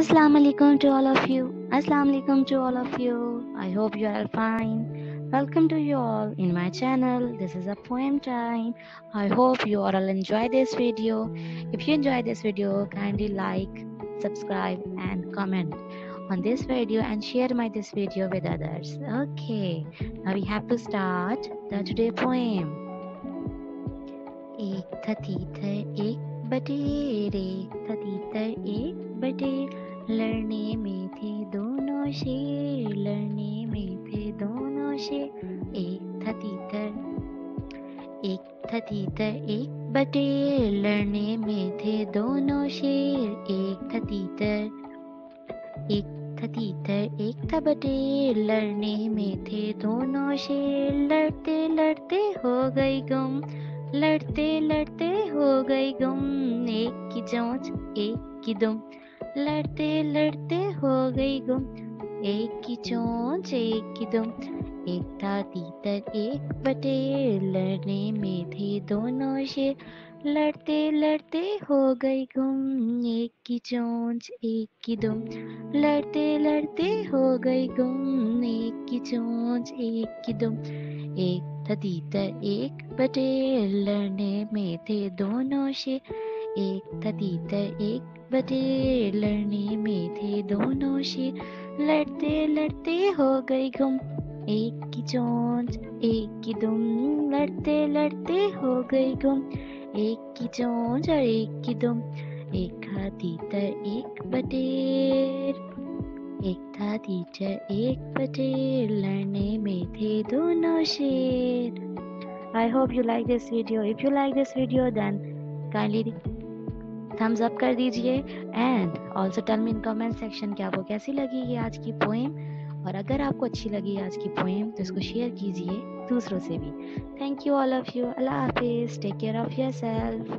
Assalamu alaikum to all of you. Assalamu alaikum to all of you. I hope you are all fine. Welcome to you all in my channel. This is a poem time. I hope you all enjoy this video. If you enjoy this video, kindly like, subscribe and comment on this video and share my this video with others. Okay, now we have to start the today poem. एक था तीतर एक बटेर था एक बटे। लड़ने में थे दोनों शेर, लड़ने में थे दोनों शेर। एक थतीतर एक थतीतर एक बटे। लड़ने में थे दोनों शेर, एक था तीतर एक तीतर एक था बटेर लड़ने में थे दोनों शेर। लड़ते लड़ते हो गई गुम, लड़ते लड़ते हो गई गुम। एक की चोंच, एक की दुम। लड़ते लड़ते हो गई गुम एक की चोंच एक की दुम एक था तीतर एक बटे, लड़ने में थे दोनों शेर। लड़ते लड़ते हो गई गुम एक की चोंच एक की दुम लड़ते लड़ते हो गई गुम एक की चोंच एक की दुम एक था तीतर एक बटे, लड़ने में थे दोनों शे एक था तीतर एक बटे, लड़ने में थे दोनों शे लड़ते लड़ते हो गई गुम एक की चोंच, एक की दुम। लड़ते लड़ते हो गई गुम एक की चोंच और एक की दुम। एक था तीतर एक बटेर। एक था टीचर एक बजे लड़ने में थे दोनों शेर। I hope you like this video if you like this video then kindly thumbs up कर दीजिए। And also tell me in comment section कि आपको कैसी लगी ये आज की पोएम और अगर आपको अच्छी लगी आज की पोएम तो इसको शेयर कीजिए दूसरों से भी। Thank you all of you अल्लाह हाफिज take care of your self